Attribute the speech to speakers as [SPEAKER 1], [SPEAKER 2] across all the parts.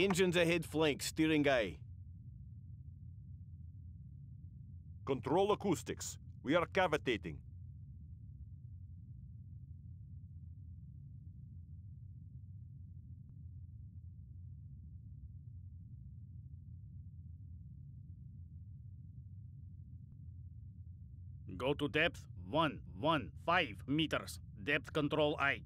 [SPEAKER 1] Engines ahead flank, steering guy.
[SPEAKER 2] Control acoustics. We are cavitating.
[SPEAKER 3] Go to depth 115 meters. Depth control aye.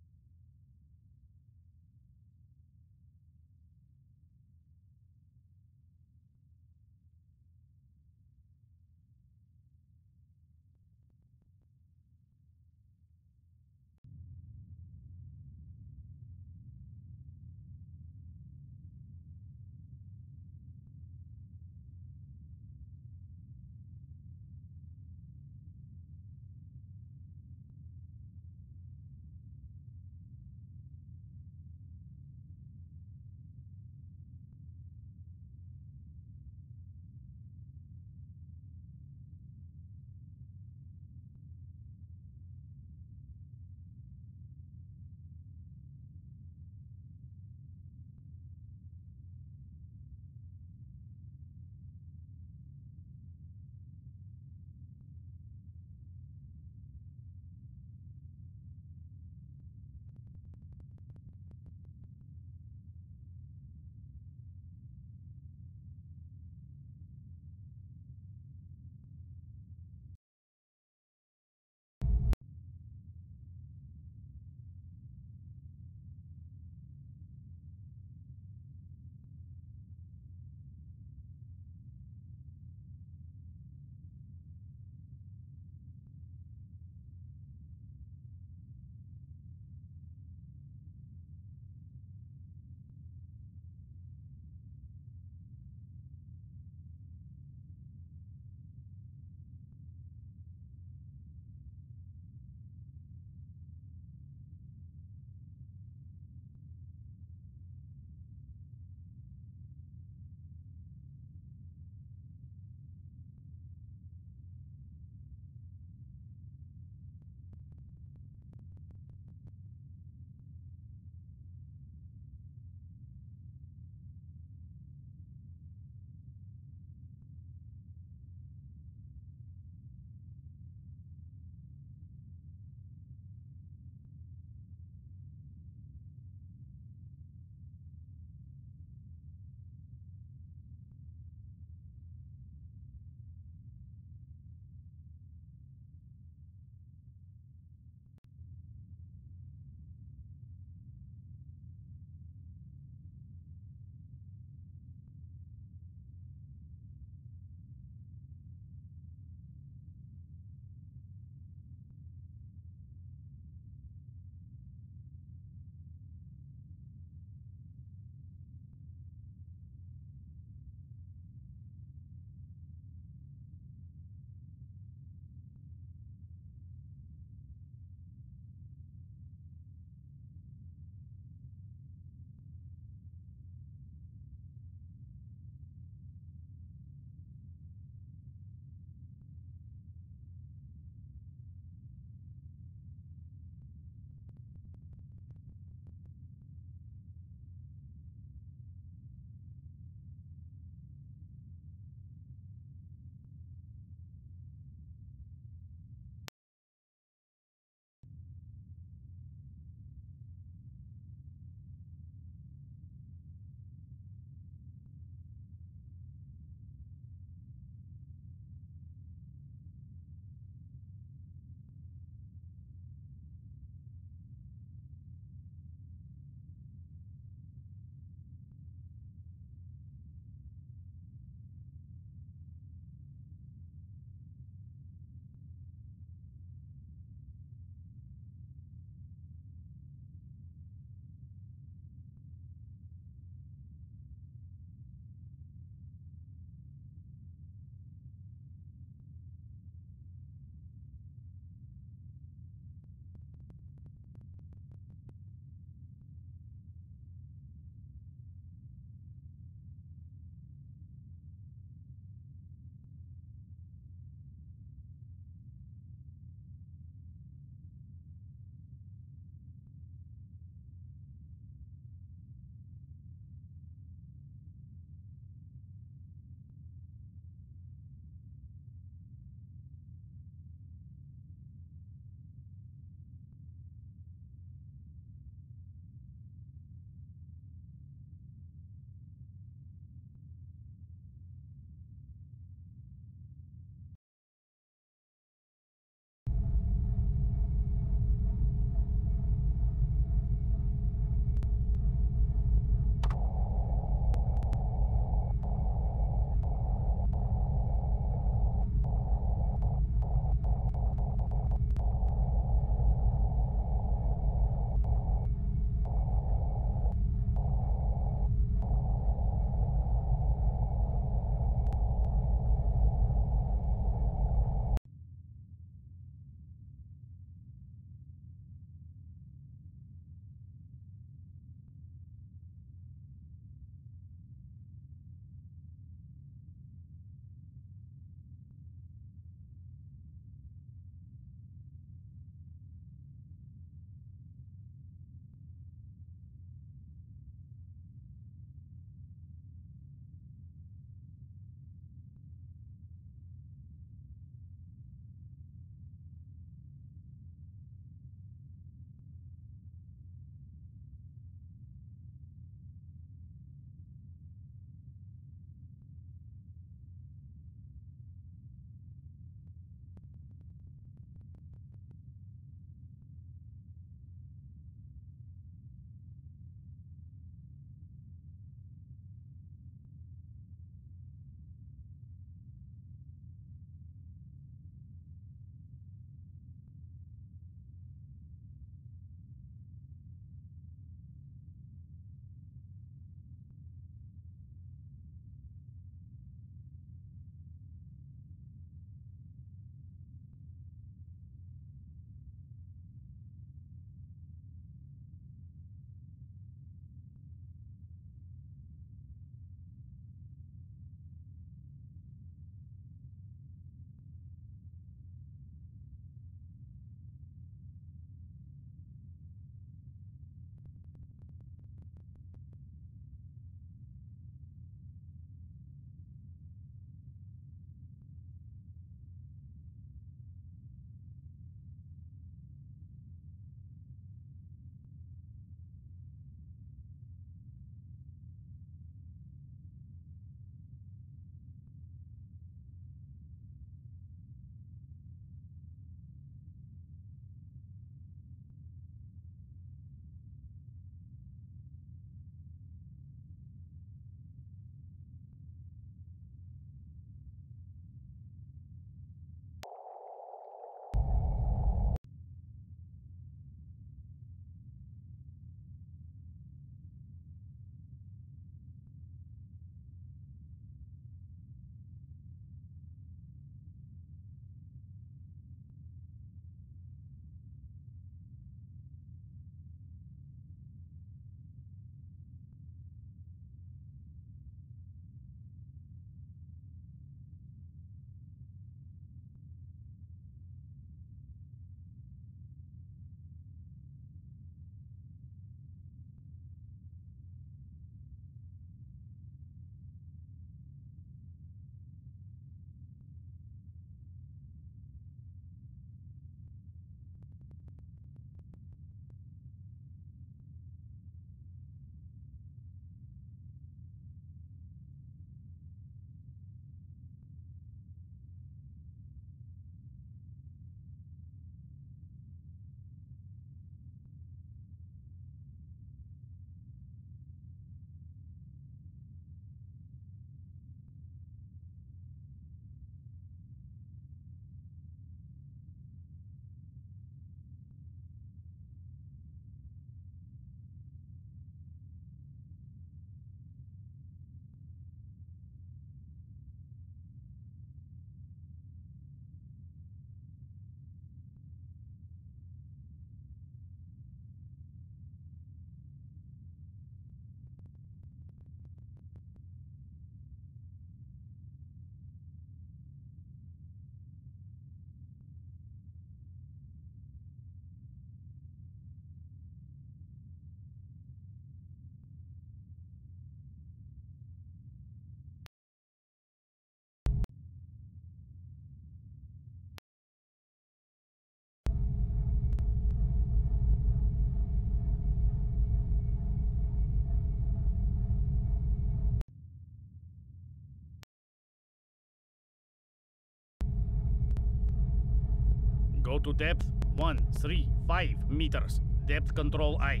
[SPEAKER 3] Go to depth 135 meters. Depth control aye.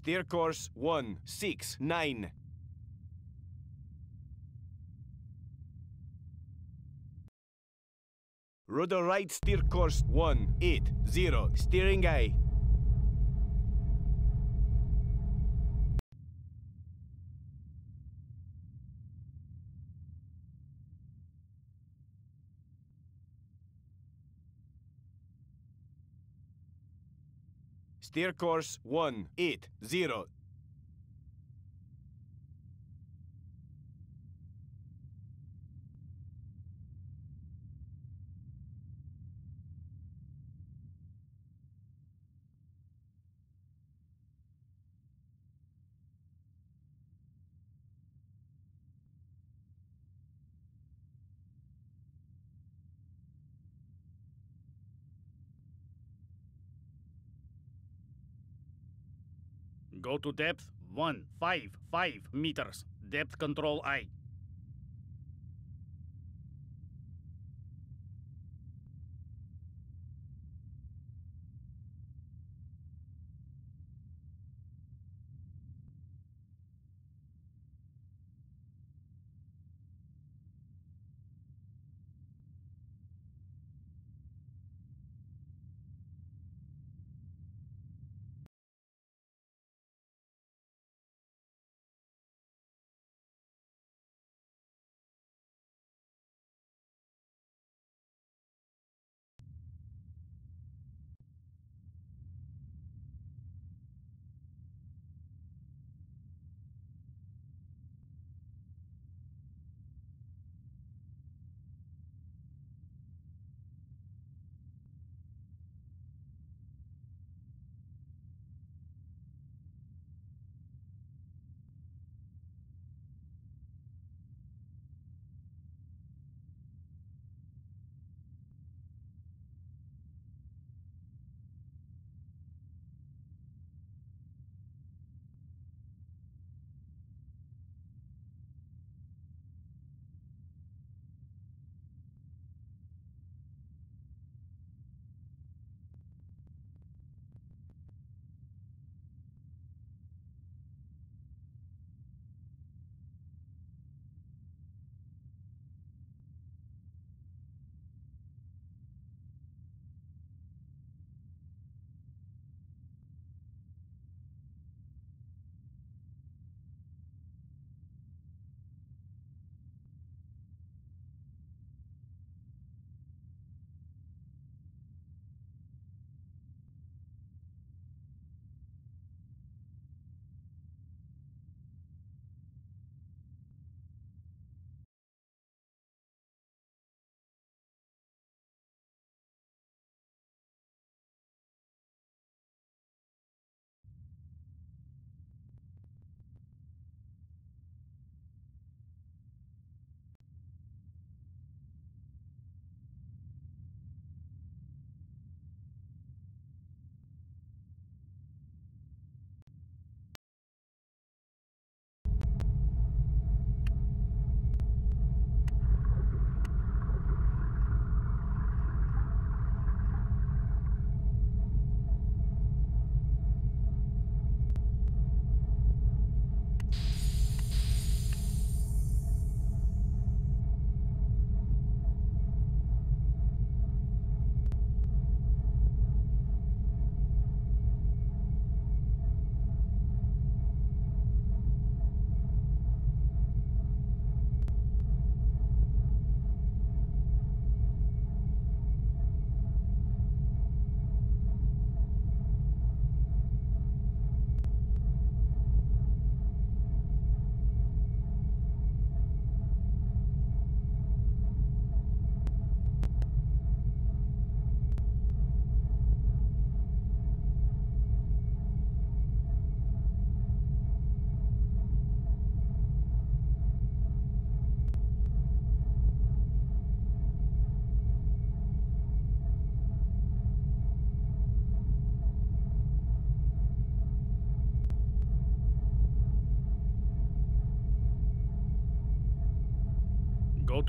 [SPEAKER 1] Steer course 169. Rudder right steer course 180. Steering aye. Steer course 180.
[SPEAKER 3] Go to depth 155 meters. Depth control I.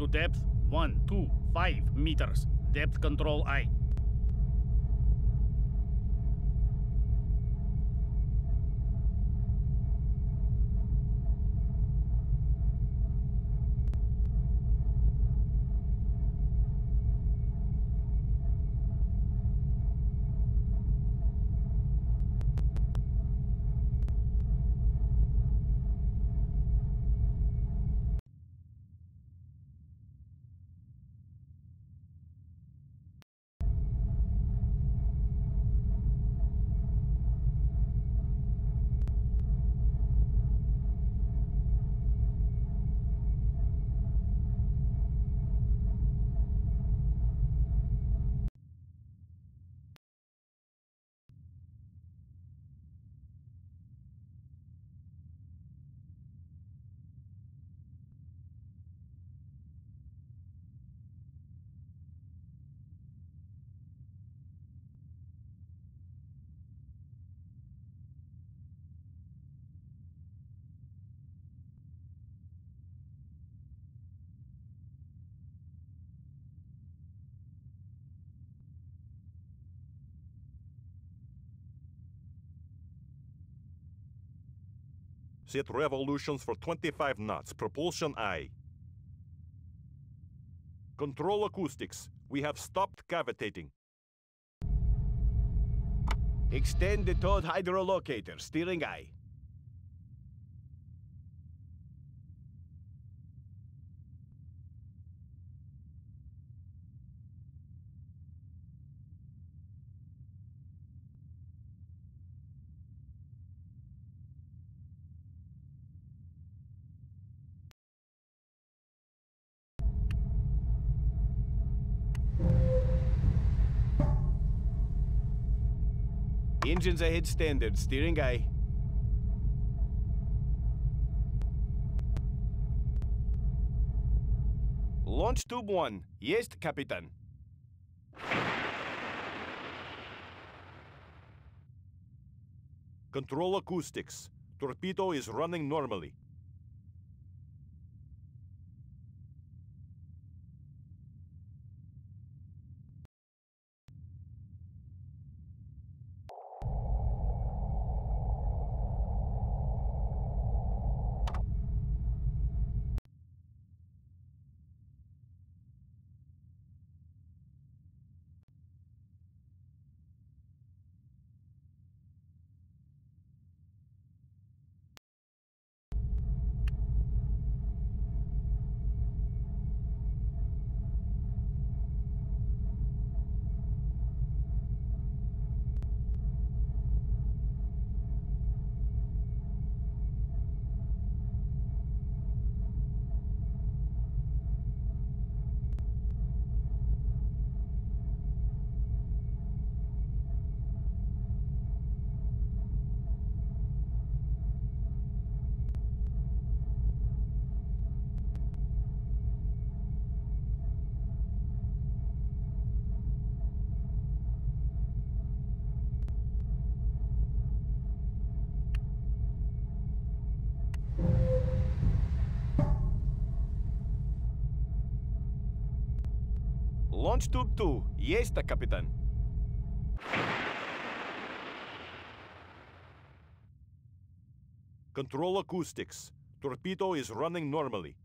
[SPEAKER 3] to depth 1, 2, 5 meters. Depth control I.
[SPEAKER 2] Set revolutions for 25 knots. Propulsion aye. Control acoustics. We have stopped cavitating.
[SPEAKER 1] Extend the towed hydrolocator. Steering I. Engines ahead standard. Steering aye. Launch tube 1. Yes, Captain.
[SPEAKER 2] Control acoustics. Torpedo is running normally.
[SPEAKER 1] Launch tube 2. Yes, Capitan.
[SPEAKER 2] Control acoustics. Torpedo is running normally.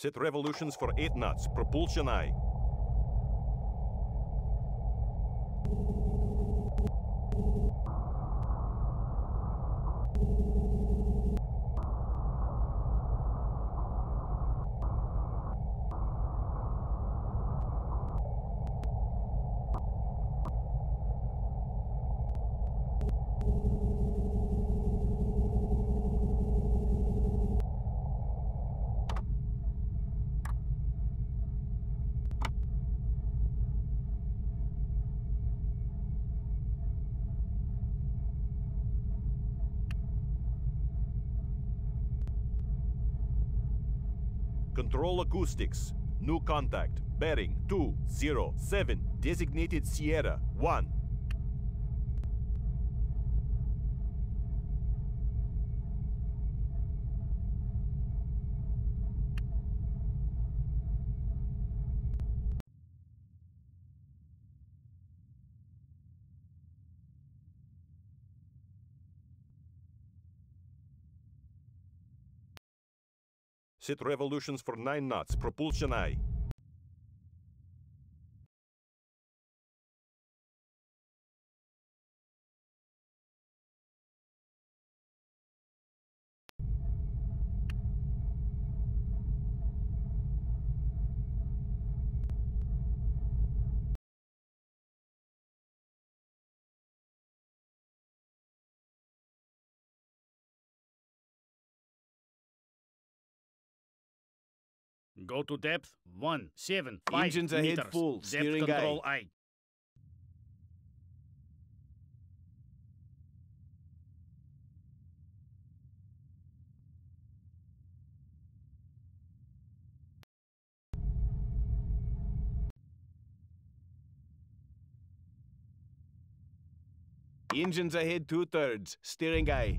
[SPEAKER 2] Set revolutions for 8 knots. Propulsion aye. Control acoustics. New contact. Bearing 207. Designated Sierra 1. Revolutions for 9 knots. Propulsion aye.
[SPEAKER 3] Go to depth 175
[SPEAKER 1] Engines ahead
[SPEAKER 3] meters.
[SPEAKER 1] full,
[SPEAKER 3] Depth
[SPEAKER 1] steering
[SPEAKER 3] control aye.
[SPEAKER 1] Engines ahead two thirds. Steering aye.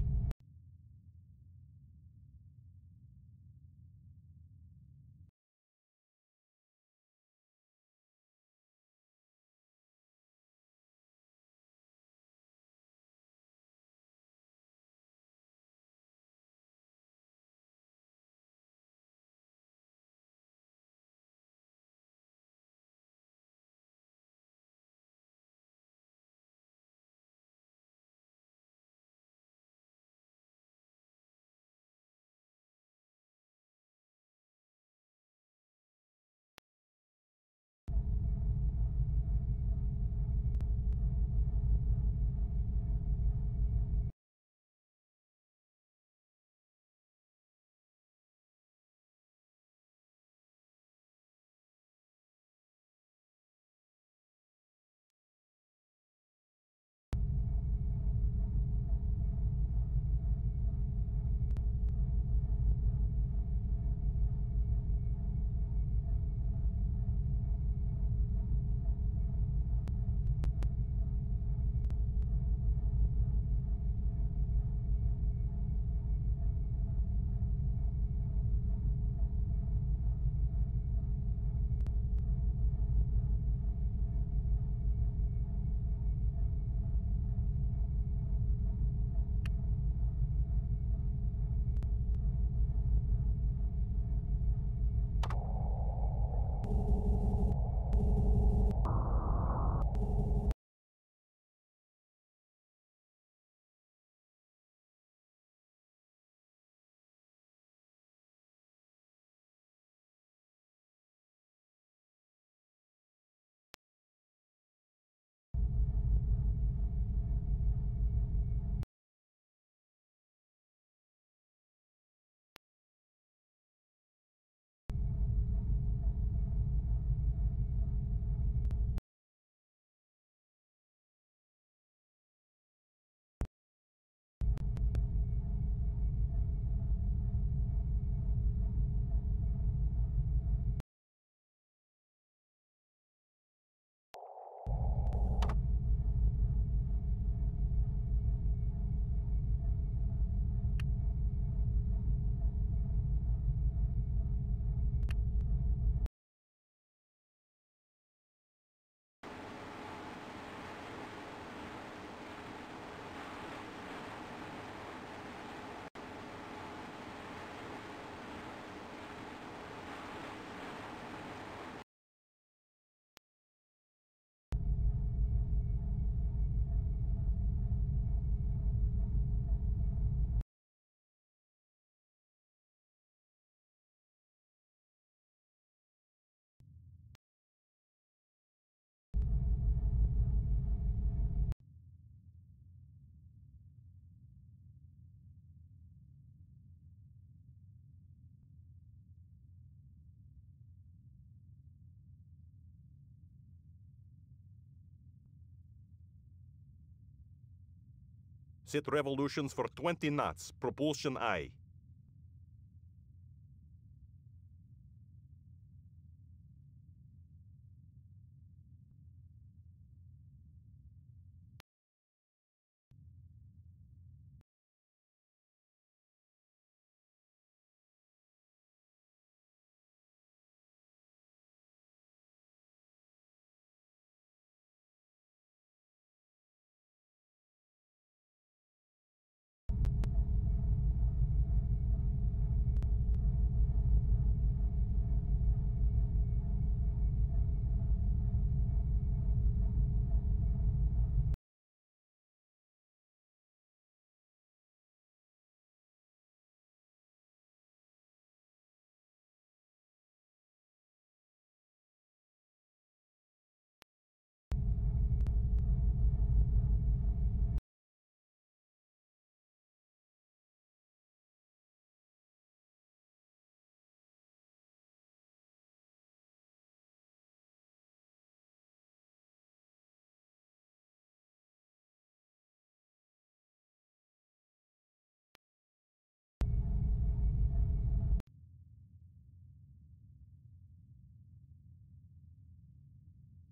[SPEAKER 2] Set revolutions for 20 knots. Propulsion aye.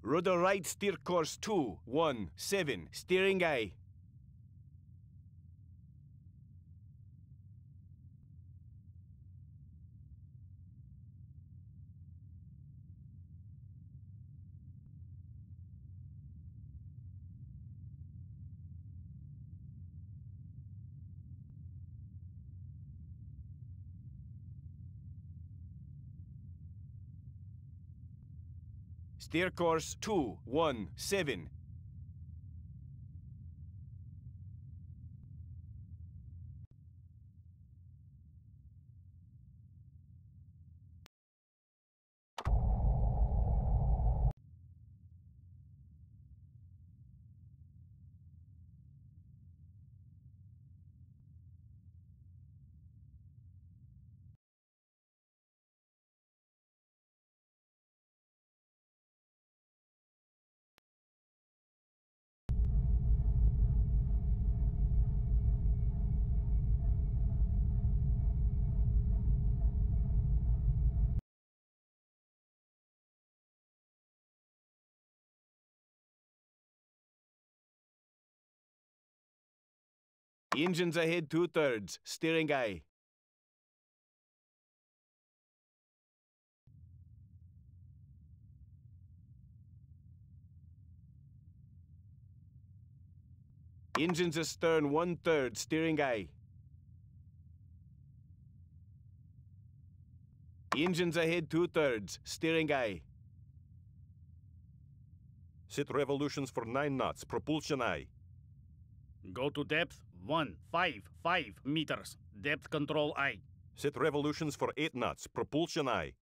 [SPEAKER 1] Rudder right, steer course 2, 1, 7, steering aye. Steer course 2, Engines ahead two thirds, steering aye. Engines astern one third, steering aye. Engines ahead two thirds, steering aye.
[SPEAKER 2] Set revolutions for 9 knots. Propulsion aye.
[SPEAKER 3] Go to depth 155 meters. Depth control aye.
[SPEAKER 2] Set revolutions for 8 knots. Propulsion aye.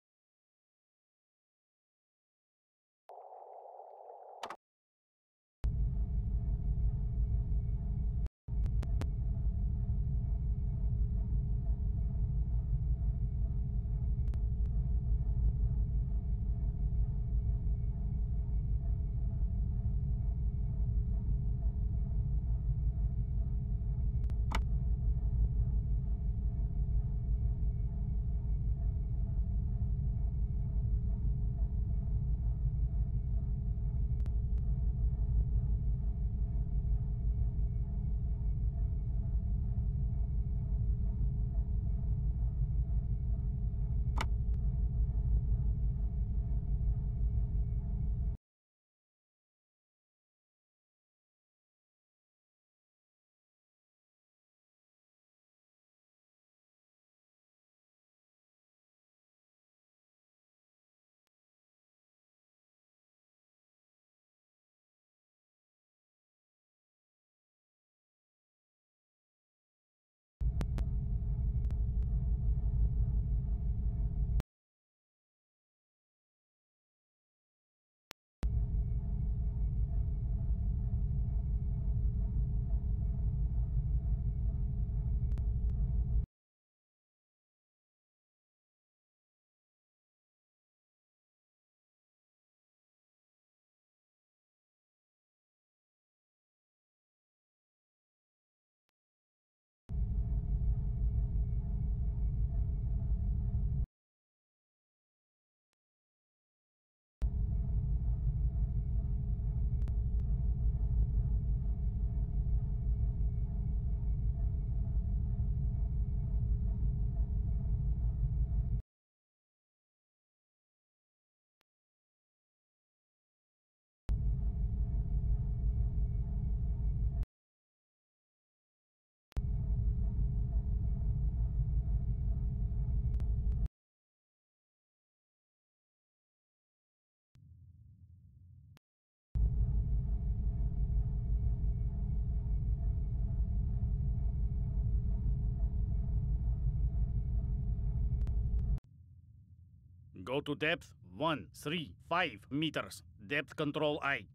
[SPEAKER 3] Go to depth 135 meters. Depth control aye.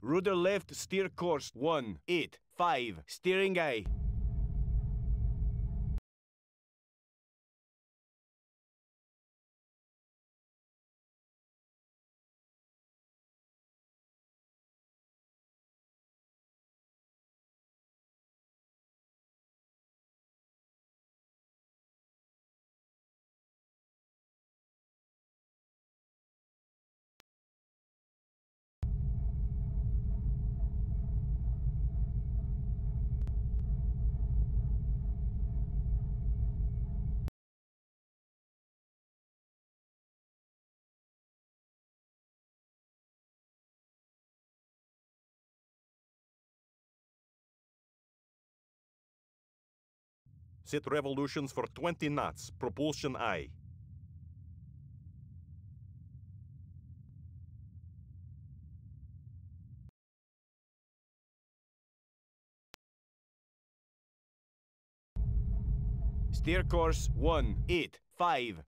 [SPEAKER 1] Rudder left, steer course 1, 8, 5, steering aye.
[SPEAKER 2] Set revolutions for 20 knots. Propulsion aye.
[SPEAKER 1] Steer course 1, 8, 5.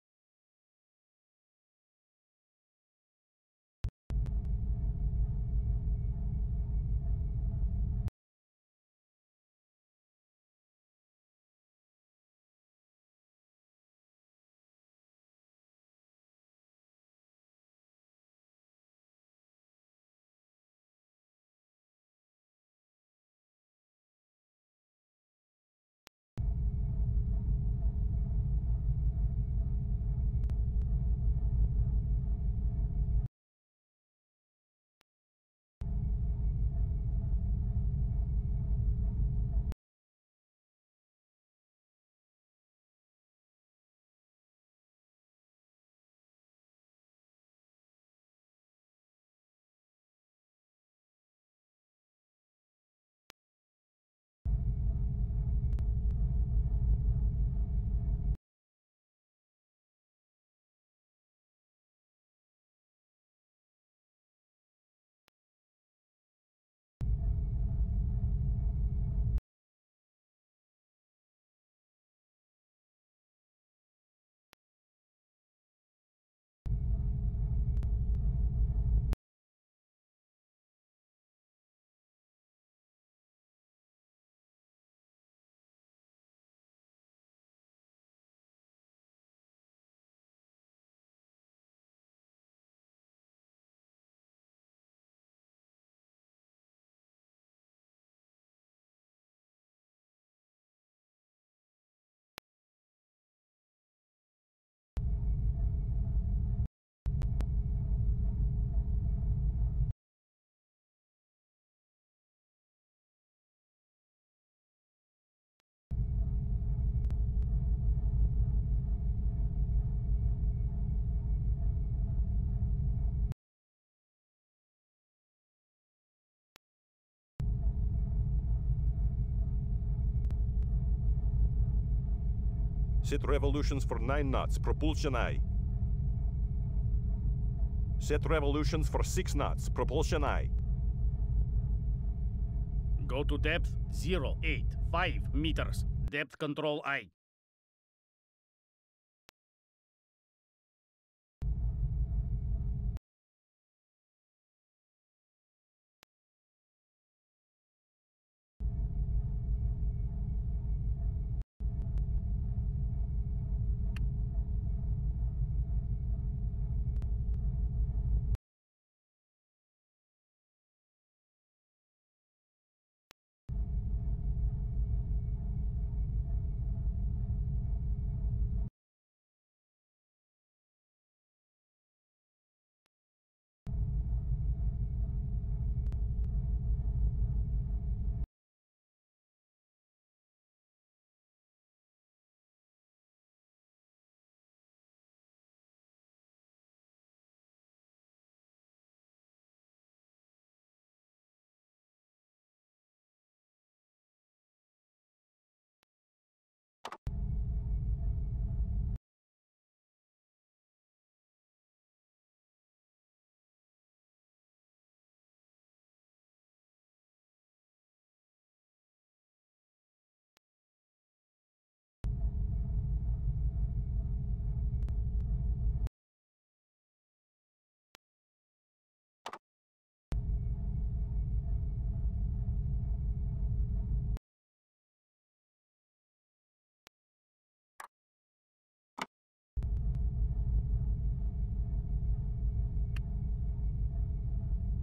[SPEAKER 2] Set revolutions for 9 knots. Propulsion aye. Set revolutions for 6 knots. Propulsion aye.
[SPEAKER 3] Go to depth 0, 8, 5 meters. Depth control aye.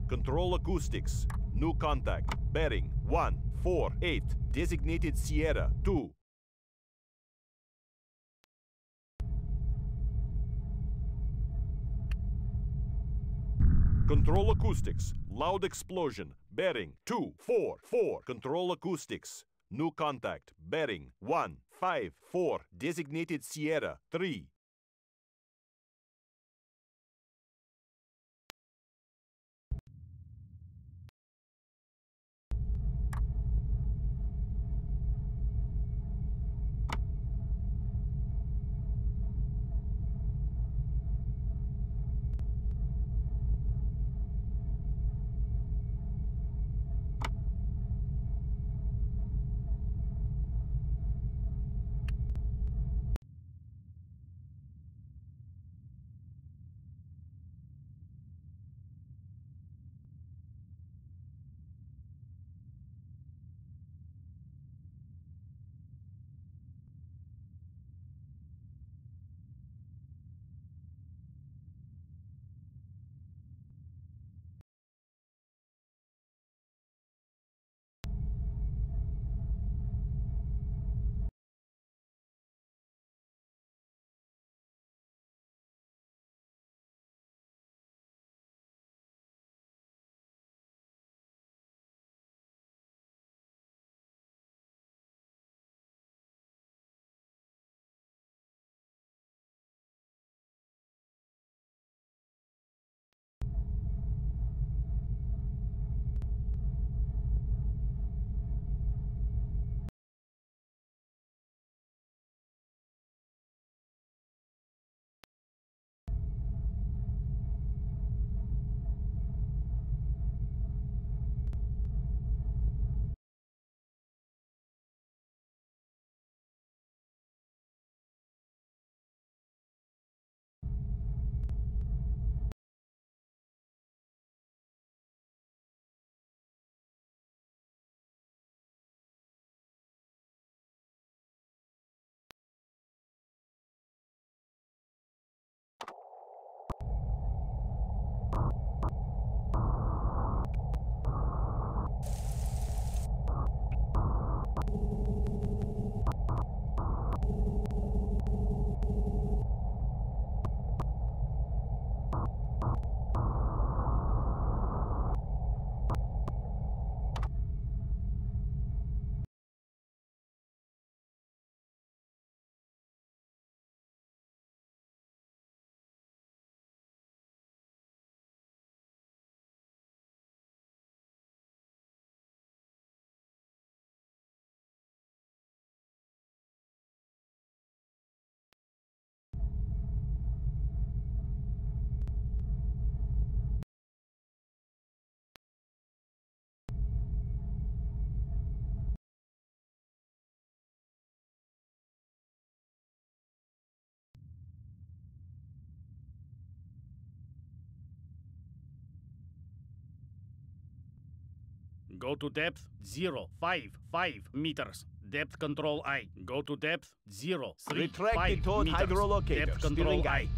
[SPEAKER 2] Control acoustics. New contact. Bearing 1, 4, 8. Designated Sierra 2. Control acoustics. Loud explosion. Bearing 2, 4, 4. Control acoustics. New contact. Bearing 1, 5, 4. Designated Sierra 3.
[SPEAKER 3] you Go to depth 0, 5, 5 meters. Depth control aye. Go to depth 0, 3,
[SPEAKER 1] Retract
[SPEAKER 3] 5
[SPEAKER 1] the towed
[SPEAKER 3] meters.
[SPEAKER 1] hydrolocator.
[SPEAKER 3] Depth control
[SPEAKER 1] aye.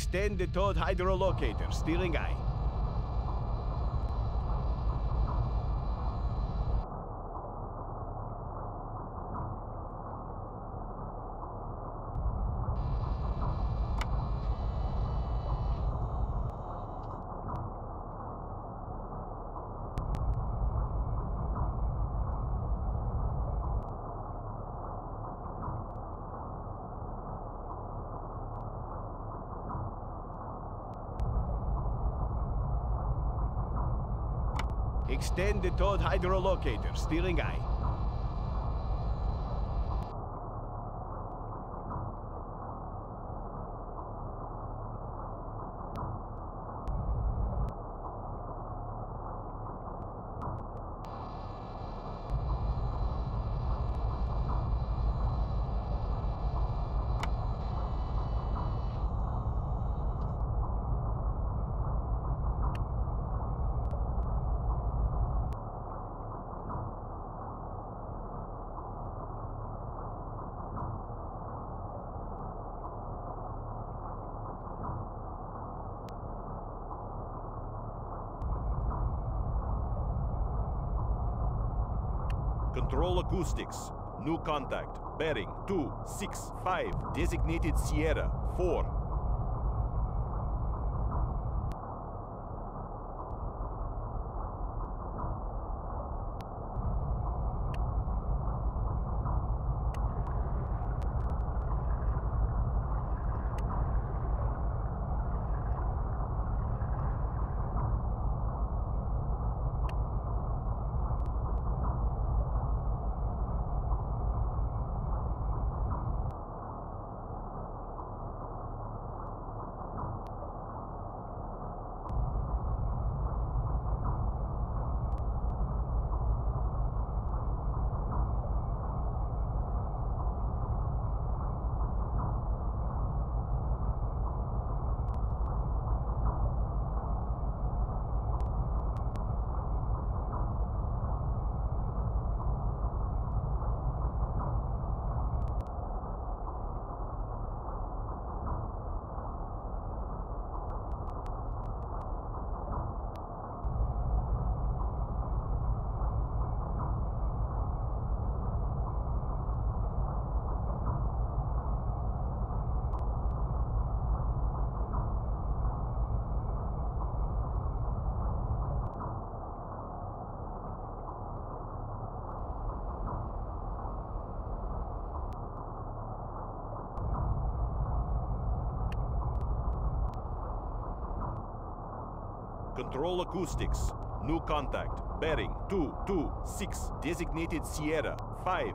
[SPEAKER 1] Extend the towed hydrolocator. Steering aye. Extend the towed hydrolocator. Steering aye.
[SPEAKER 2] Control acoustics. New contact. Bearing 265. Designated Sierra 4. Control acoustics. New contact. Bearing 226. Designated Sierra 5.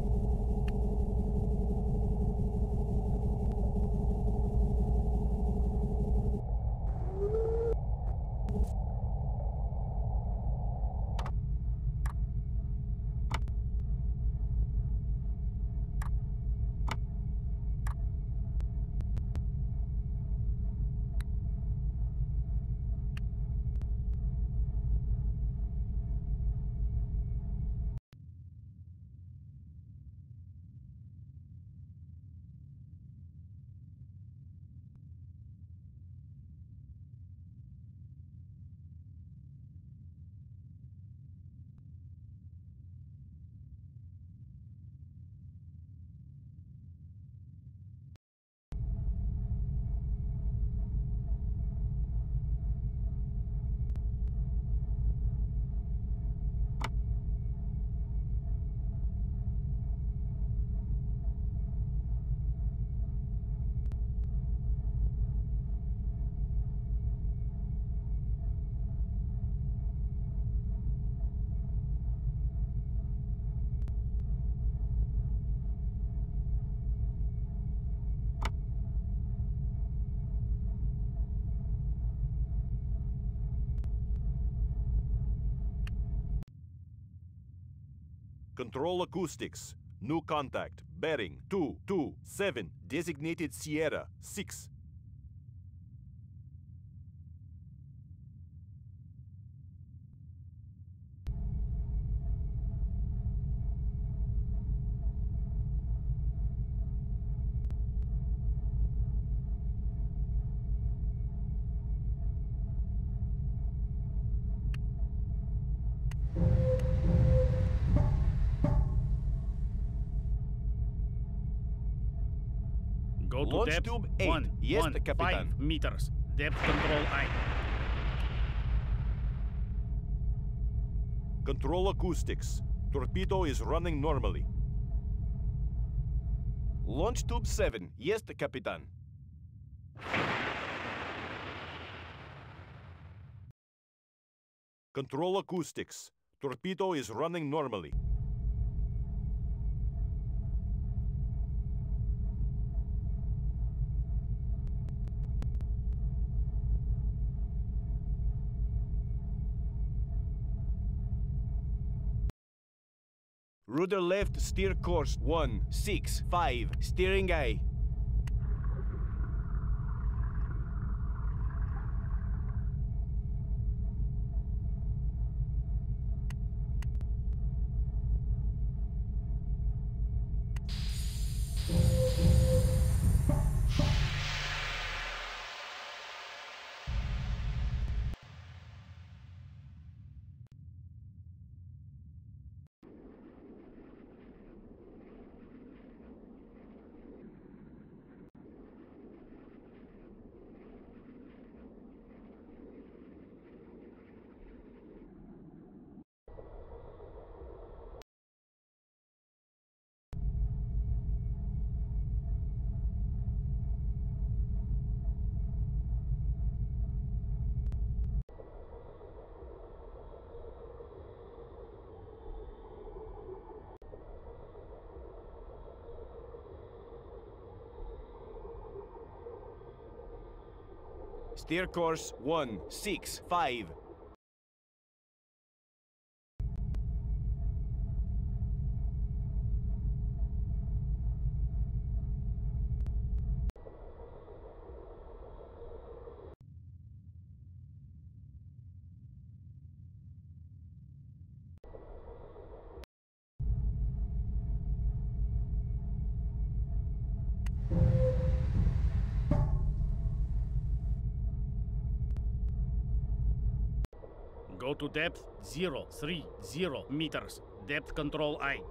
[SPEAKER 2] Control acoustics. New contact. Bearing 227. Designated Sierra 6.
[SPEAKER 3] Go to
[SPEAKER 1] Launch
[SPEAKER 3] depth
[SPEAKER 1] tube eight.
[SPEAKER 3] one,
[SPEAKER 1] Yes,
[SPEAKER 3] one,
[SPEAKER 1] Capitan.
[SPEAKER 3] five meters. Depth control aye.
[SPEAKER 2] Control acoustics. Torpedo is running normally.
[SPEAKER 1] Launch tube 7. Yes, the Capitan.
[SPEAKER 2] Control acoustics. Torpedo is running normally.
[SPEAKER 1] Rudder left, steer course 1, 6, 5. Steering aye. Steer course 165.
[SPEAKER 3] Go to depth 030 meters. Depth control aye.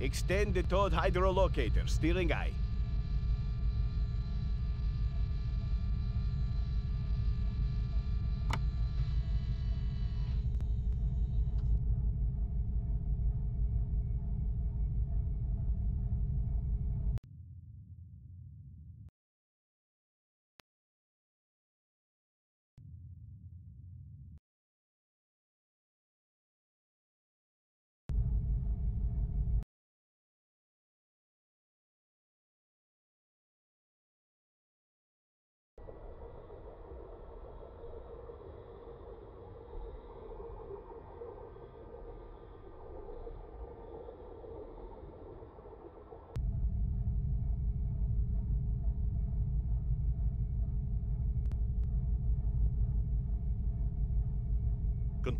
[SPEAKER 1] Extend the towed hydrolocator, steering aye.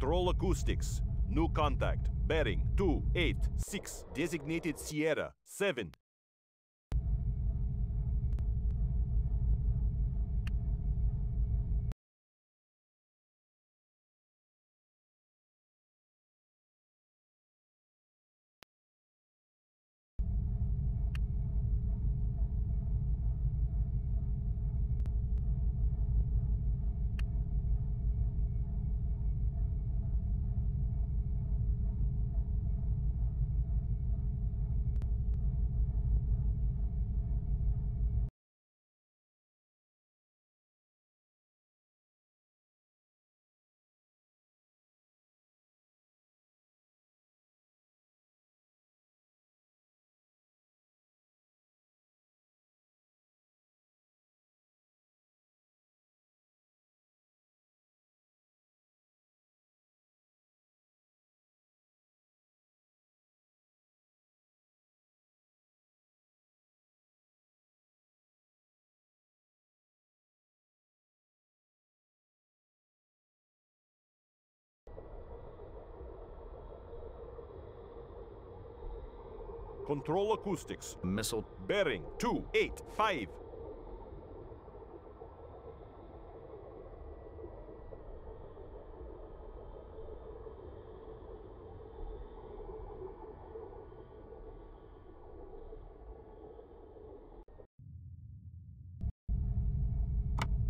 [SPEAKER 2] Control acoustics. New contact. Bearing 286. Designated Sierra 7. Control acoustics.
[SPEAKER 3] Missile.
[SPEAKER 2] Bearing 285.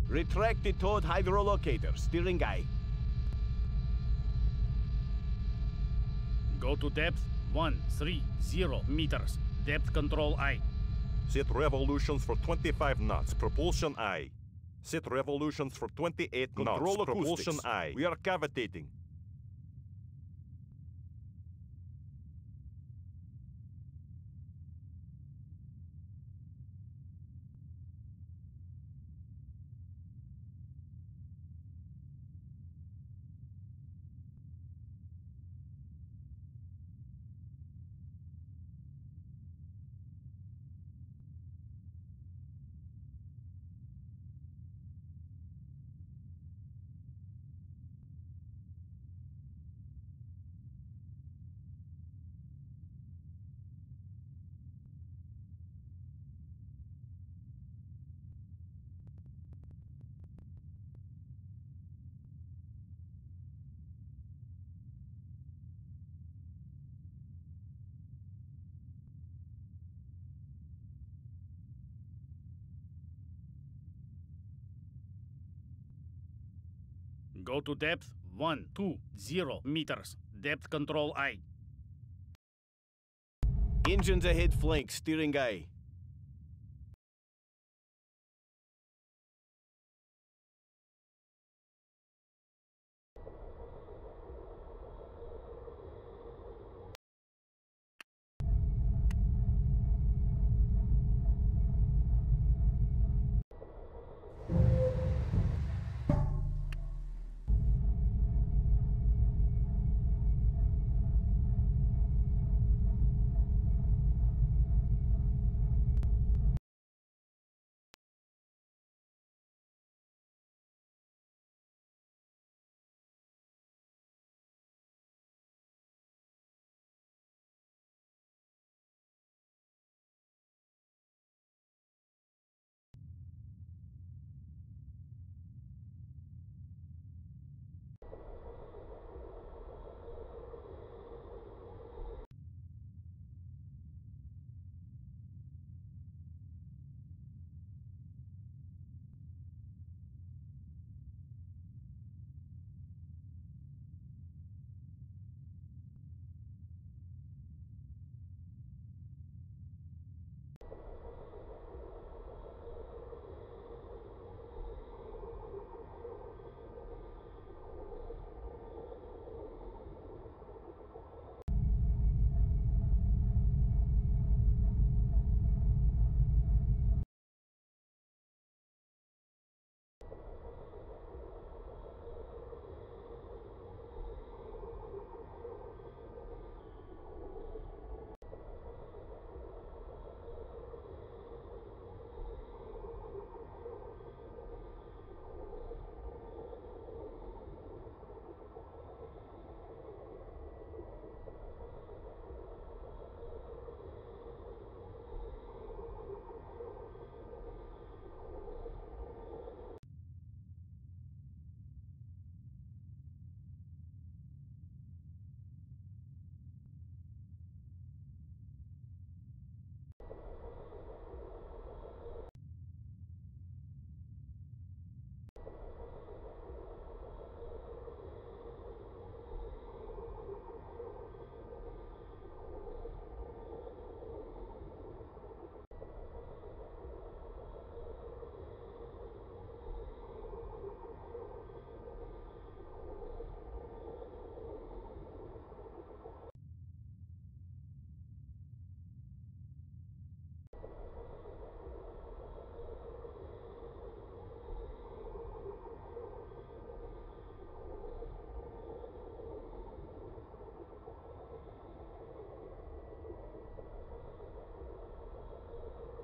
[SPEAKER 1] Retract the towed hydrolocator, steering aye.
[SPEAKER 3] Go to depth 130 meters. Depth control aye.
[SPEAKER 2] Set revolutions for 25 knots. Propulsion aye. Set revolutions for 28
[SPEAKER 1] Control
[SPEAKER 2] knots. Propulsion
[SPEAKER 1] acoustics.
[SPEAKER 2] aye. We are cavitating.
[SPEAKER 3] Go to depth 120 meters. Depth control aye.
[SPEAKER 1] Engines ahead flank, steering aye.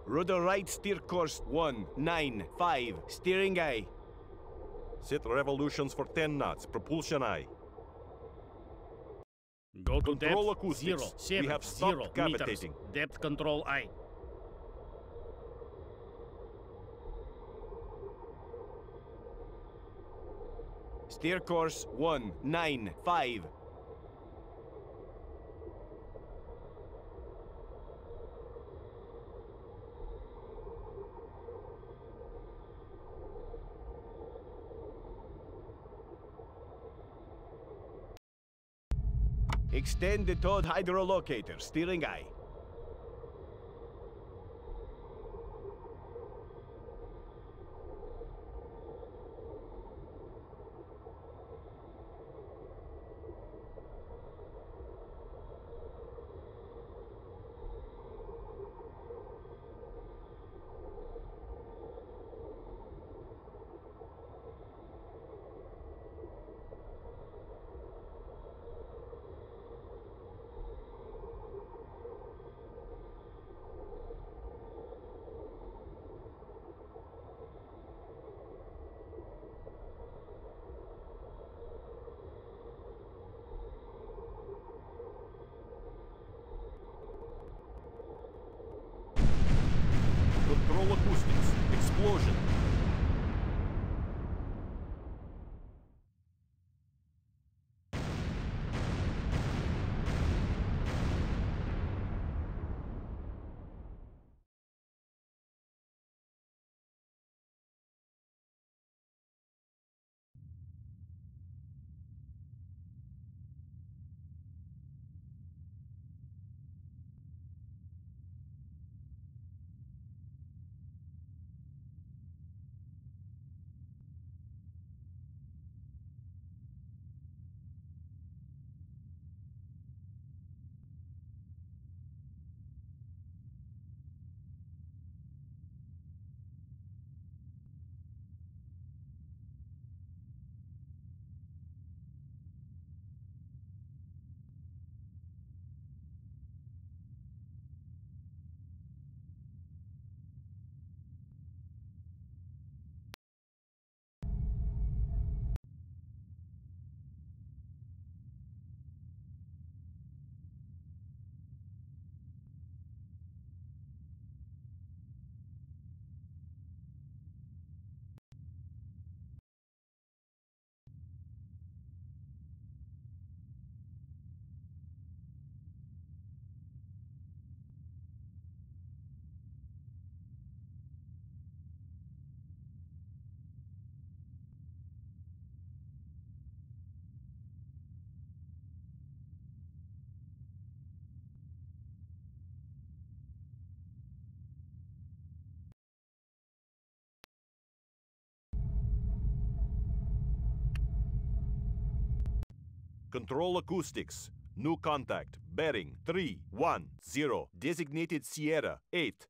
[SPEAKER 1] Rudder right, steer course 195, steering aye.
[SPEAKER 2] Set revolutions for 10 knots. Propulsion aye.
[SPEAKER 3] Go to
[SPEAKER 2] Control
[SPEAKER 3] depth
[SPEAKER 2] acoustics.
[SPEAKER 3] 0,
[SPEAKER 2] We have stopped
[SPEAKER 3] 0 meters. Depth control aye.
[SPEAKER 1] Steer course 195. Extend the towed hydrolocator, steering aye.
[SPEAKER 2] Control acoustics. Explosion. Control acoustics. New contact. Bearing 310. Designated Sierra 8.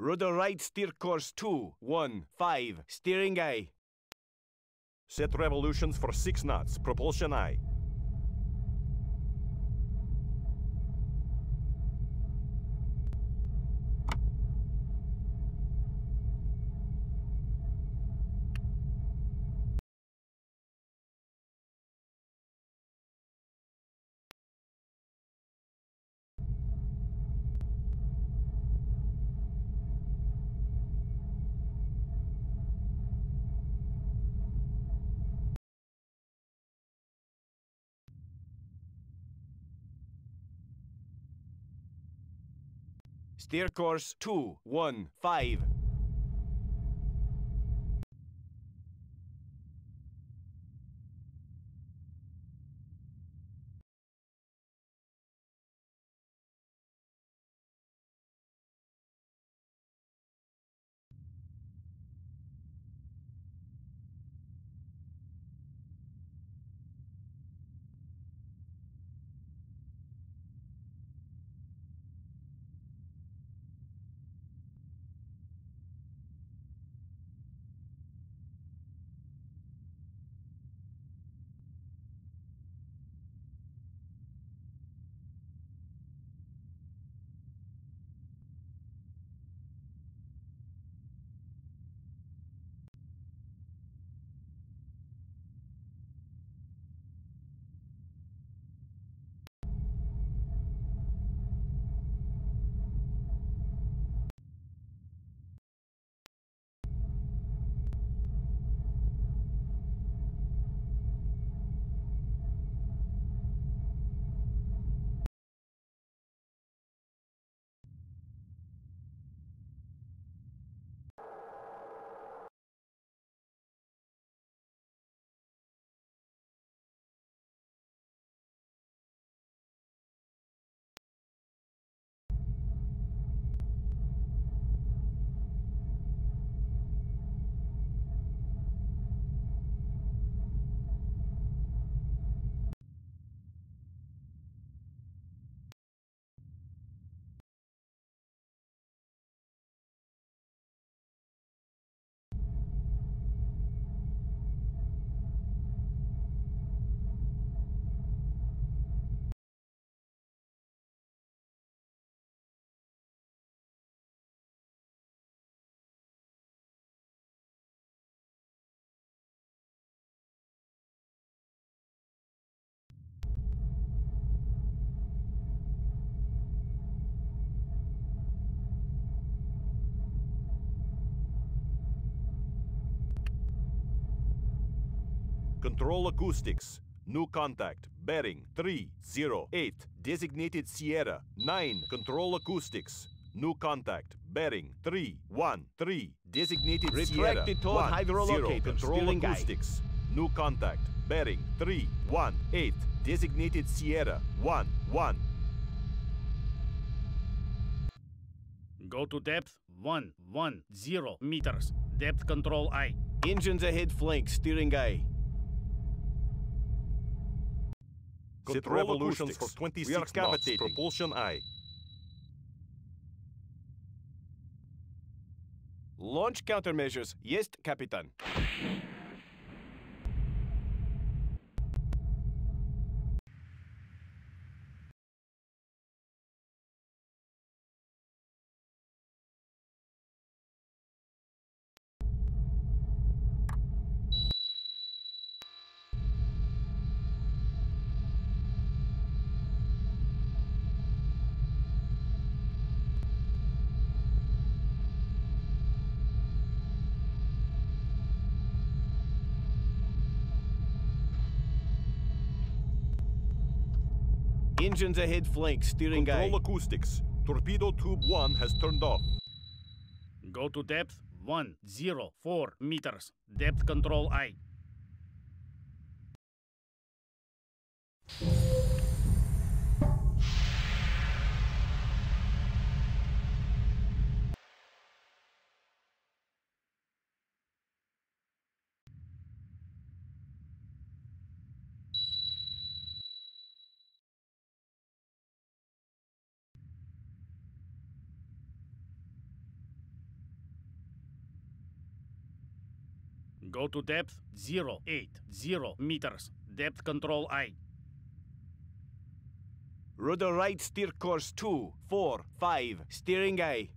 [SPEAKER 1] Rudder right steer course 2, 1, 5, steering aye.
[SPEAKER 2] Set revolutions for 6 knots. Propulsion aye.
[SPEAKER 1] Steer course 2,
[SPEAKER 2] Control acoustics. New contact. Bearing 308. Designated Sierra 9. Control acoustics. New contact. Bearing 313. Designated
[SPEAKER 1] Retract the
[SPEAKER 2] Sierra
[SPEAKER 1] towed
[SPEAKER 2] 10.
[SPEAKER 1] hydrolocator.
[SPEAKER 2] Control
[SPEAKER 1] Steering aye.
[SPEAKER 2] acoustics. New contact. Bearing 318. Designated Sierra 11.
[SPEAKER 3] Go to depth 110 meters. Depth control aye.
[SPEAKER 1] Engines ahead flank, steering aye. Control
[SPEAKER 2] revolutions for 26
[SPEAKER 1] We are
[SPEAKER 2] knots. Propulsion aye.
[SPEAKER 1] Launch countermeasures. Yes, Capitan. Engines ahead flank, steering
[SPEAKER 2] Control
[SPEAKER 1] guy.
[SPEAKER 2] acoustics. Torpedo tube 1 has turned off.
[SPEAKER 3] Go to depth 104 meters. Depth control aye. Go to depth 080 meters. Depth control aye.
[SPEAKER 1] Rudder right, steer course 2, 4, 5, steering guy.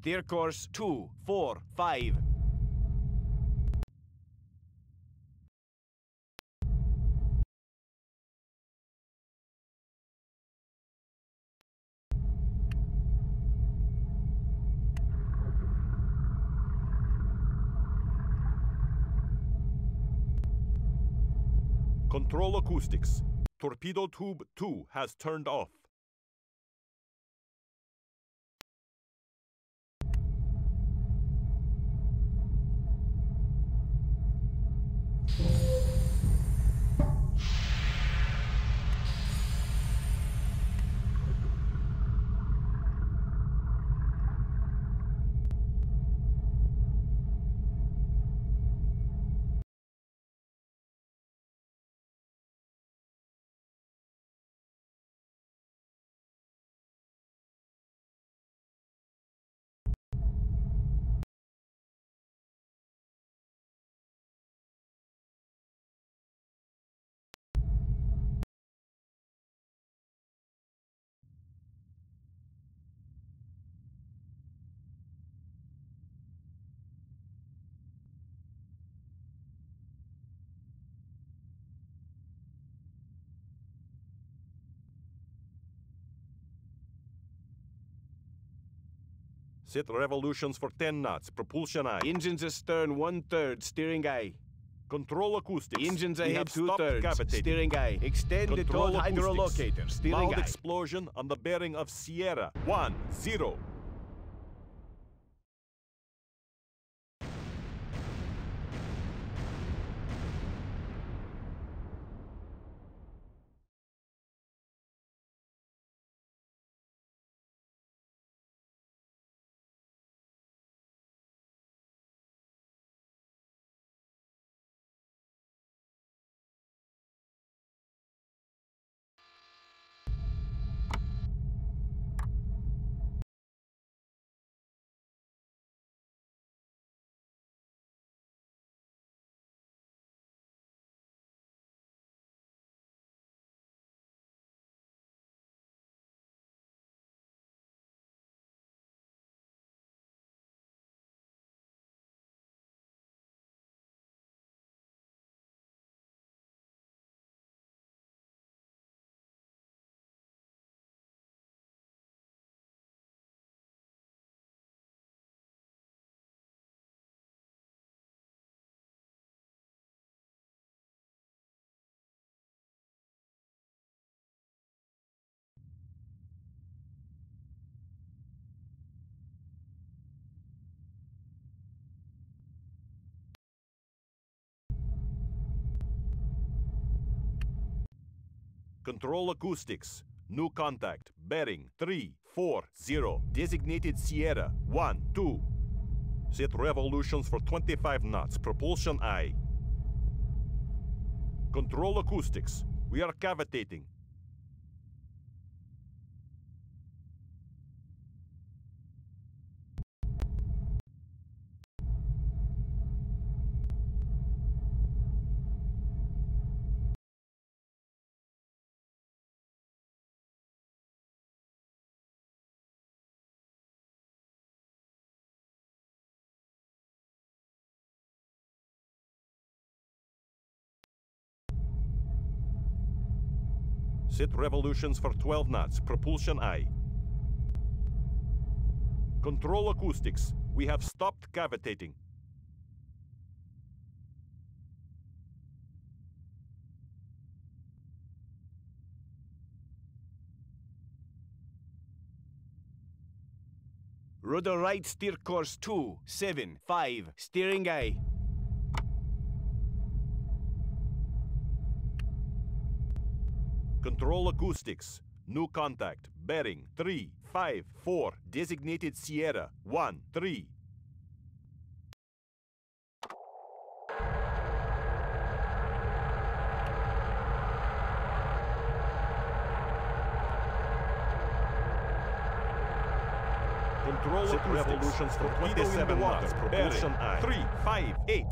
[SPEAKER 1] Steer course 2, 4, 5.
[SPEAKER 2] Control acoustics. Torpedo tube 2 has turned off. Set revolutions for 10 knots. Propulsion aye.
[SPEAKER 1] Engines astern, one third, steering aye.
[SPEAKER 2] Control acoustics.
[SPEAKER 1] Engines ahead,
[SPEAKER 2] two-thirds.
[SPEAKER 1] steering aye. Extend the
[SPEAKER 2] Control
[SPEAKER 1] towed
[SPEAKER 2] acoustics.
[SPEAKER 1] hydrolocator, steering
[SPEAKER 2] Loud
[SPEAKER 1] guy.
[SPEAKER 2] explosion on the bearing of Sierra. One, zero. Control acoustics. New contact. Bearing 340. Designated Sierra 1, 2. Set revolutions for 25 knots. Propulsion aye. Control acoustics. We are cavitating. Set revolutions for 12 knots. Propulsion aye. Control acoustics. We have stopped cavitating.
[SPEAKER 1] Rudder right, steer course 2, 7, 5, steering aye.
[SPEAKER 2] Control acoustics. New contact. Bearing 3, 5, 4. Designated Sierra 1, 3. Control
[SPEAKER 1] Set
[SPEAKER 2] acoustics.
[SPEAKER 1] revolutions for
[SPEAKER 2] Torpedo in the
[SPEAKER 1] 27
[SPEAKER 2] water.
[SPEAKER 1] knots.
[SPEAKER 2] Propulsion aye. 3, 5, 8.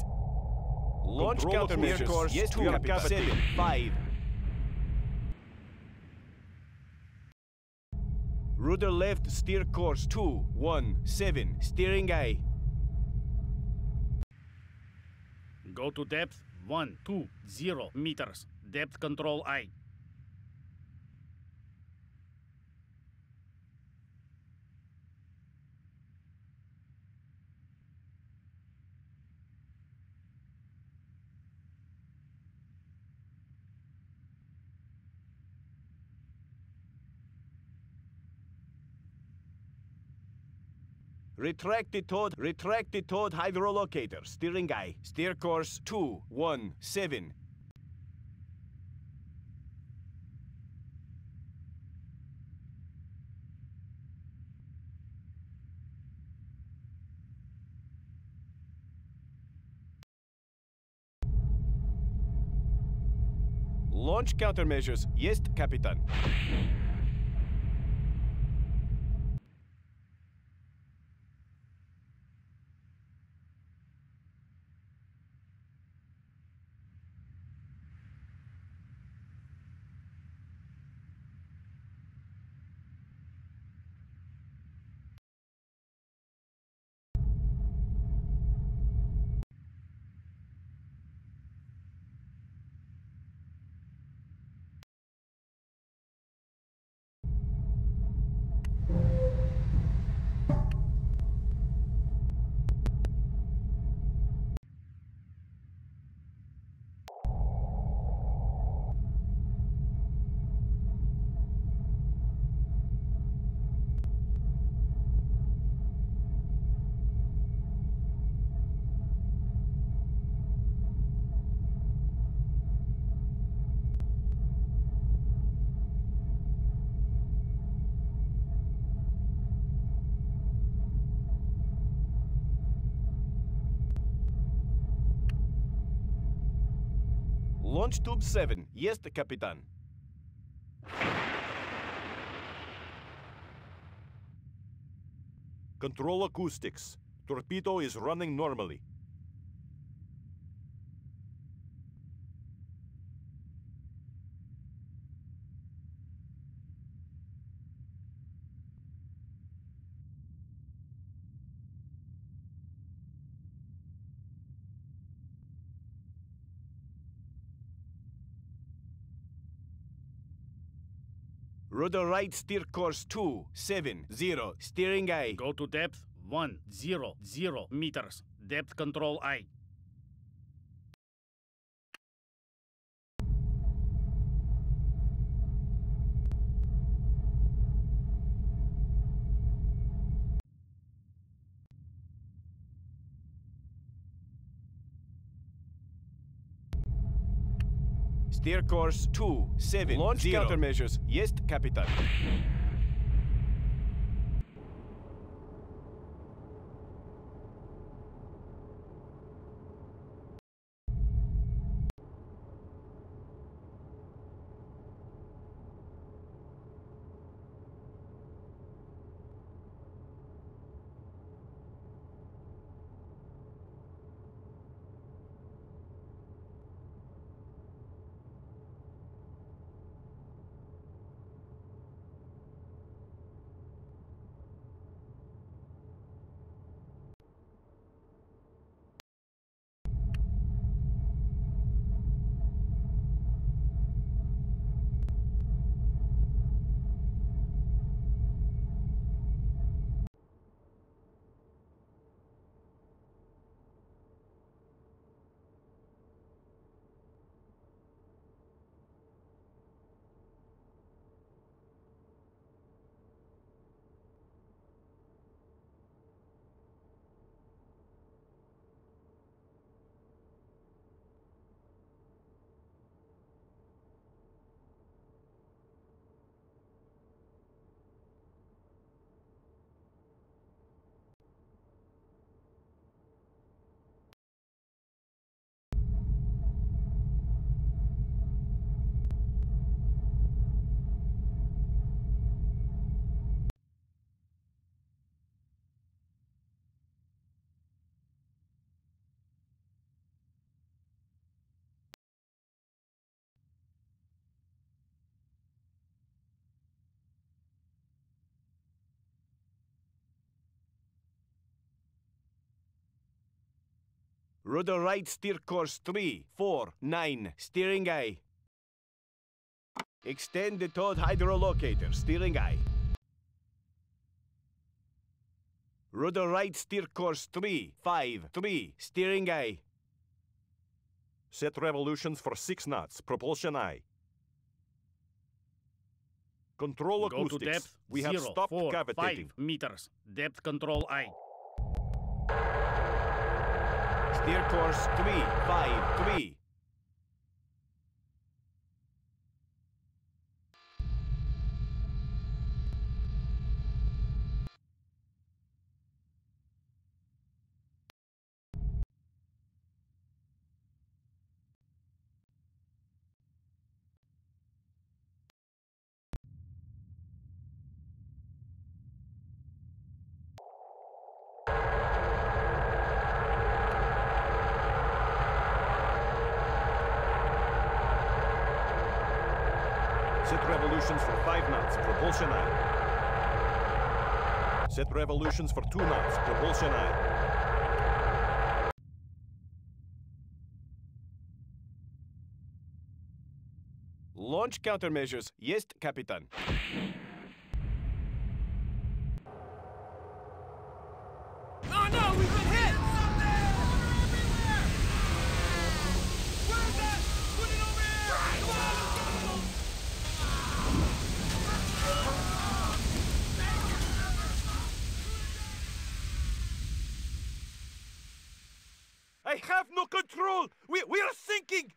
[SPEAKER 1] Launch countermeasures.
[SPEAKER 2] Yes,
[SPEAKER 1] 2,
[SPEAKER 2] we are
[SPEAKER 1] 7,
[SPEAKER 2] cavitating.
[SPEAKER 1] 5. Rudder left, steer course 2, 1, 7, steering aye.
[SPEAKER 3] Go to depth 1, 2, 0 meters. Depth control aye.
[SPEAKER 1] Retracted towed, retracted towed hydrolocator, steering aye. Steer course 217. Launch countermeasures. Yes, Capitan. Launch tube 7. Yes, the Capitan.
[SPEAKER 2] Control acoustics. Torpedo is running normally.
[SPEAKER 1] Rudder right, steer course 2, 7, 0, steering aye.
[SPEAKER 3] Go to depth 1, 0, 0 meters. Depth control aye.
[SPEAKER 1] Steer course 2, 7, Launch
[SPEAKER 3] zero.
[SPEAKER 1] countermeasures. Yes, Capitan. Rudder right, steer course 3, 4, 9, steering aye. Extend the towed hydrolocator, steering aye. Rudder right, steer course 3, 5, 3, steering aye.
[SPEAKER 2] Set revolutions for 6 knots, propulsion aye. Control
[SPEAKER 3] Go to
[SPEAKER 2] acoustics.
[SPEAKER 3] depth
[SPEAKER 2] we
[SPEAKER 3] zero,
[SPEAKER 2] have stopped
[SPEAKER 3] four,
[SPEAKER 2] cavitating.
[SPEAKER 3] five meters. Depth control aye.
[SPEAKER 1] Steer course 3, 5, 3.
[SPEAKER 2] Set revolutions for 5 knots, propulsion aye. Set revolutions for 2 knots, propulsion aye.
[SPEAKER 1] Launch countermeasures. Yes, Capitan.
[SPEAKER 2] control. We, we are sinking.